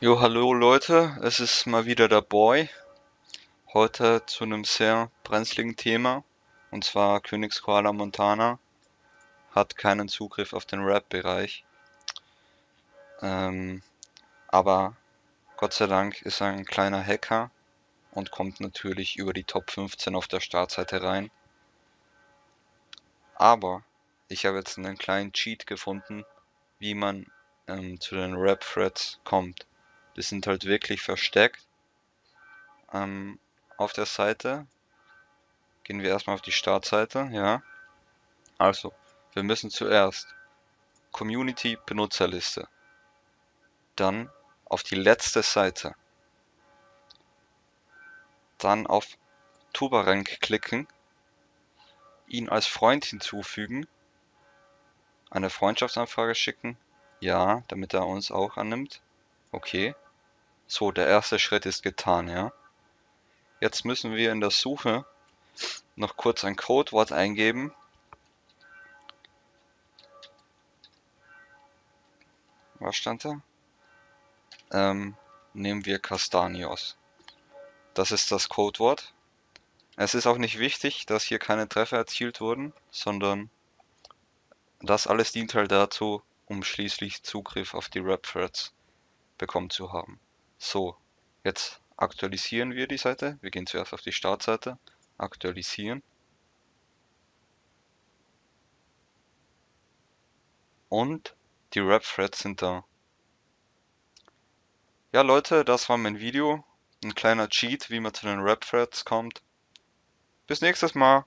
Jo, hallo Leute, es ist mal wieder der Boy. Heute zu einem sehr brenzligen Thema. Und zwar Königskoala Montana hat keinen Zugriff auf den Rap-Bereich. Ähm, aber Gott sei Dank ist er ein kleiner Hacker und kommt natürlich über die Top 15 auf der Startseite rein. Aber ich habe jetzt einen kleinen Cheat gefunden, wie man ähm, zu den Rap-Threads kommt. Die sind halt wirklich versteckt. Ähm, auf der Seite gehen wir erstmal auf die Startseite, ja. Also, wir müssen zuerst Community Benutzerliste. Dann auf die letzte Seite. Dann auf Tubarank klicken, ihn als Freund hinzufügen, eine Freundschaftsanfrage schicken, ja, damit er uns auch annimmt. Okay. So, der erste Schritt ist getan, ja. Jetzt müssen wir in der Suche noch kurz ein Codewort eingeben. Was stand da? Ähm, nehmen wir Castanios. Das ist das Codewort. Es ist auch nicht wichtig, dass hier keine Treffer erzielt wurden, sondern das alles dient halt dazu, um schließlich Zugriff auf die Rap-Threads bekommen zu haben. So, jetzt aktualisieren wir die Seite. Wir gehen zuerst auf die Startseite, aktualisieren. Und die Rap-Threads sind da. Ja Leute, das war mein Video. Ein kleiner Cheat, wie man zu den Rap-Threads kommt. Bis nächstes Mal.